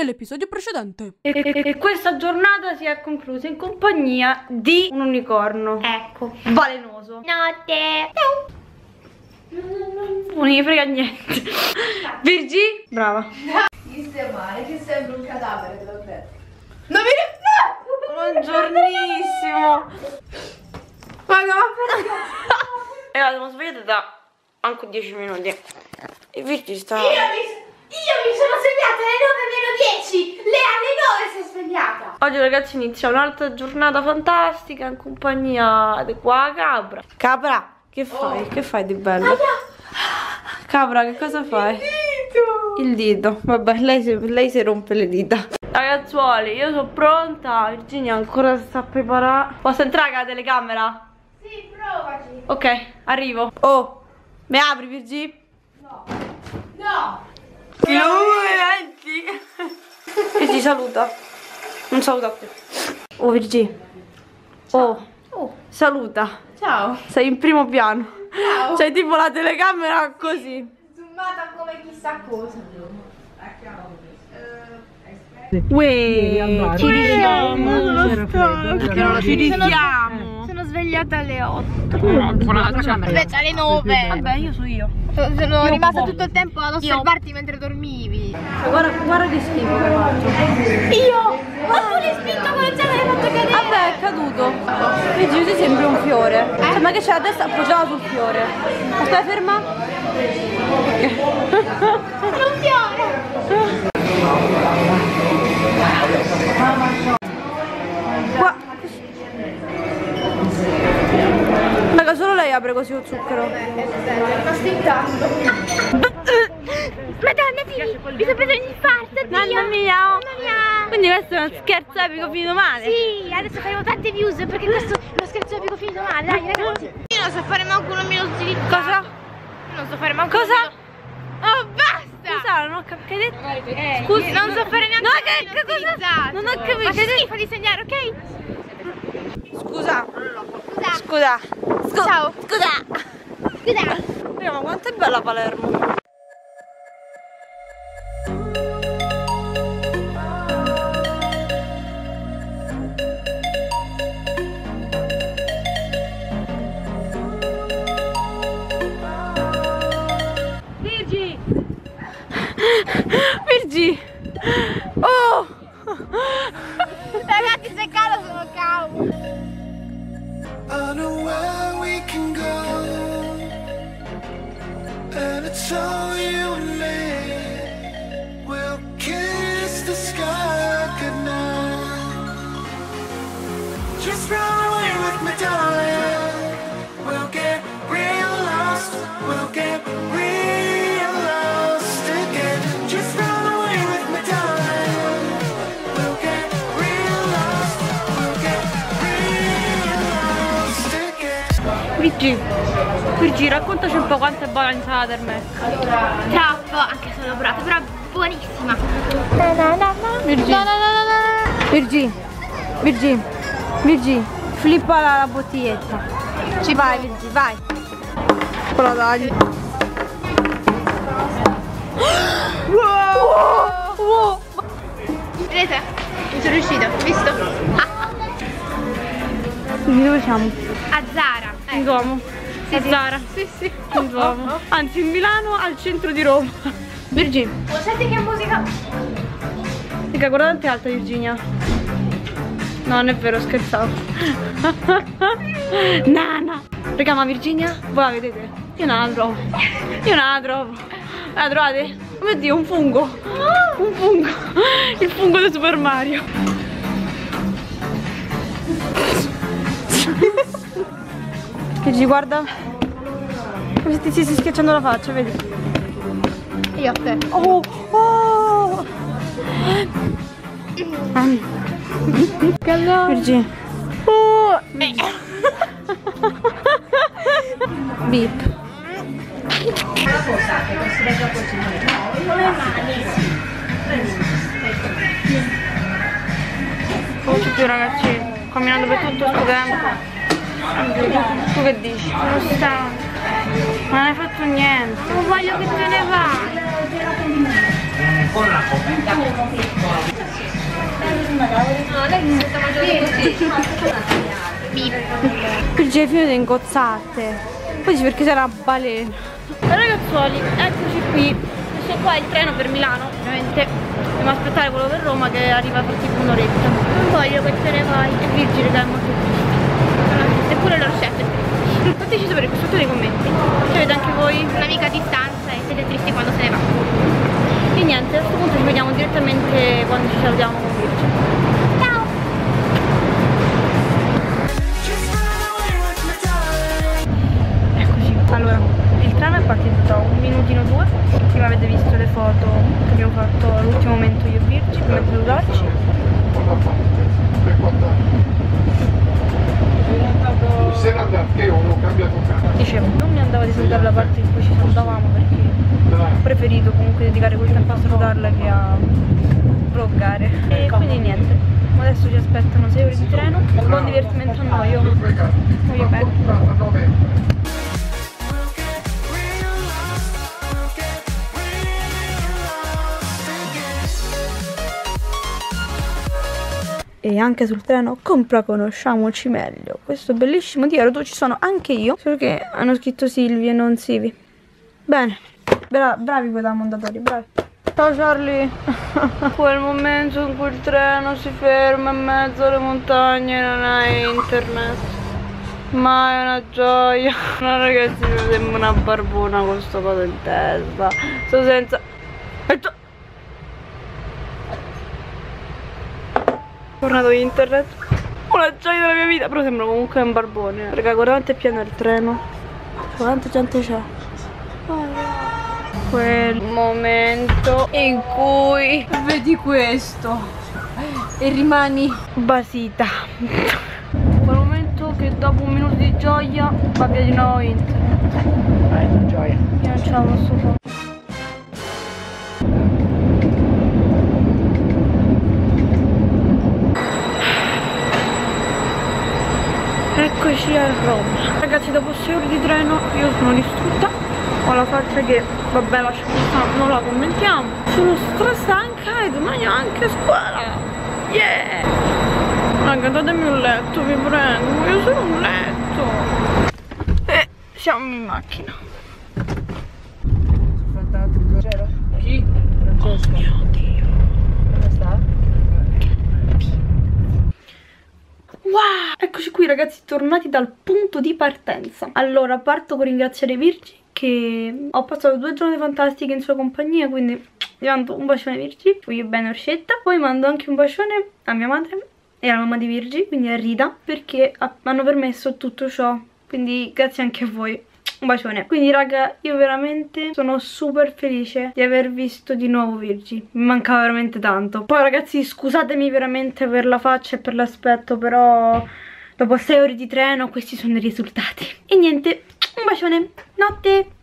nell'episodio precedente. E, e- e questa giornata si è conclusa in compagnia di un unicorno Ecco. balenoso. Notte. Non gli frega niente. Virgi? Brava. Sistemare che sembra un cadavere davvero. Buongiornissimo. Ma no, E la siamo svegliate da anche 10 minuti. E Virgi sta... Io mi, io mi sono svegliata alle 9 meno 10. Le alle 9 si è svegliata. Oggi ragazzi inizia un'altra giornata fantastica in compagnia di qua Cabra. Cabra, che fai? Che fai di bello? Cabra, che cosa fai? Il dito. Vabbè, lei si, lei si rompe le dita. Ragazzuoli, io sono pronta. Virginia ancora si sta preparando. Posso entrare con la telecamera? Sì, provaci. Ok, arrivo. Oh, mi apri Virgi? No. Complimenti! Virgi saluta. Non saluta più. Oh Virgi. Oh. Saluta. Ciao. Sei in primo piano. Ciao. C'hai tipo la telecamera così. Zoomata come chissà cosa. Uè, ci stanca. Ci risiamo. Sono svegliata alle 8. Invece Invece alle 9. Vabbè, io so io. Sono Io rimasta tutto il tempo ad osservarti mentre dormivi. Guarda, guarda che schifo che faccio. Io? Ma tu l'hai spinto con già l'hai fatto cadere. Vabbè, è caduto. Vedi, tu sembri un fiore. Cioè, ma che c'è la testa appoggiata sul fiore. Aspetta, ferma. Sono un fiore. Solo lei apre così con zucchero. Madonna, sì, mi sono preso un infarto, Dio. Mamma mia. Mamma mia. Quindi questo è uno scherzo epico finito male. Sì, adesso faremo tante views perché questo è uno scherzo epico finito male, dai ragazzi. Io non so fare manco uno meno utilizzato. Cosa? Non so fare manco Cosa? uno meno- Oh, basta! Scusa, non ho capito. Che hai detto? Eh, non so fare neanche No, uno che, meno che cosa? utilizzato. Non ho capito. Ma detto? schifo disegnare, ok? Scusa. Scusa. Scusa. Ciao. Scusa. Scusa. Raga, ma quanto è bella Palermo. All you and me. We'll kiss the sky goodnight. Just run away with me, darling. We'll get real lost. We'll get real lost again. Just run away with me, darling. We'll get real lost. We'll get real lost again. Virgi! Virgi, raccontaci un po' quanto è buona l'insalata del me. Troppo, anche se l'ho provata, però buonissima. Virgi. Virgi. Virgi. Virgi. Flippa la, la bottiglietta. Ci vai, Virgi, vai. Quella dai. Wow! Wow! Vedete? Mi sono riuscita, visto? Quindi dove siamo? A Zara. In Duomo. A Zara. Sì, sì. In Duomo. Anzi, in Milano, al centro di Roma. Virgi. Oh, senti che musica. Raga, guarda quanto è alta Virginia. No, non è vero, scherzavo. Nana. Raga, ma Virginia, voi la vedete? Io non la trovo. Io non la trovo. La trovate? Oh mio Dio, un fungo. Un fungo. Il fungo di Super Mario. Che ci guarda. Come se ti stessi schiacciando la faccia, vedi? Io a te. Oh, oh. Virgi. Oh. Beep. Non c'è più ragazzi, camminando per tutto questo tempo. Tu che dici? Non sta. Non hai fatto niente. Non voglio che te ne vai. Perché finite ingozzate. Poi dici perché c'era una balena. Ragazzuoli, eccoci qui. Questo qua è il treno per Milano, ovviamente. Dobbiamo aspettare quello per Roma che arriva per tipo un'oretta. Non voglio che te ne vai. E Virgile è molto triste. Eppure lo chef è triste. Fateci sapere qui sotto nei commenti. Se avete anche voi. Un'amica a distanza e siete tristi quando se ne va. E niente, a questo punto ci vediamo direttamente quando ci salutiamo con Virgile. Andava di salutare la parte in cui ci salutavamo perché ho preferito comunque dedicare quel tempo a salutarla che a vloggare. E quindi niente, adesso ci aspettano 6 ore di treno, buon divertimento a noi, io voglio bene. E anche sul treno compra conosciamoci meglio. Questo bellissimo diario dove ci sono anche io solo che hanno scritto Silvi e non Sivi. Bene Bra- bravi quei da mondatori bravi. Ciao Charlie. Quel momento in cui il treno si ferma in mezzo alle montagne e non hai internet ma è una gioia. No ragazzi mi sembra una barbona con sto coso in testa. Sto senza Aspetta. Tornato internet. Una gioia della mia vita però sembra comunque un barbone. Raga guarda quanto è pieno il treno. Quanta gente c'è. Quel momento in cui vedi questo e rimani basita. Quel momento che dopo un minuto di gioia va via di nuovo internet. Io non ce la posso 12 ore di treno io sono distrutta. Ho la faccia che vabbè lascia stare non la commentiamo. Sono stra stanca e domani ho anche scuola. Yeah! Raga datemi un letto vi prego voglio solo un letto. E siamo in macchina. Ragazzi, tornati dal punto di partenza. Allora, parto con ringraziare Virgi che ho passato due giornate fantastiche in sua compagnia, quindi gli mando un bacione Virgi, voglio bene Orcetta. Poi mando anche un bacione a mia madre e alla mamma di Virgi, quindi a Rita, perché ha- hanno permesso tutto ciò. Quindi grazie anche a voi. Un bacione. Quindi raga, io veramente sono super felice di aver visto di nuovo Virgi. Mi mancava veramente tanto. Poi ragazzi, scusatemi veramente per la faccia e per l'aspetto, però dopo 6 ore di treno questi sono i risultati. E niente, un bacione. Notte.